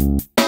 you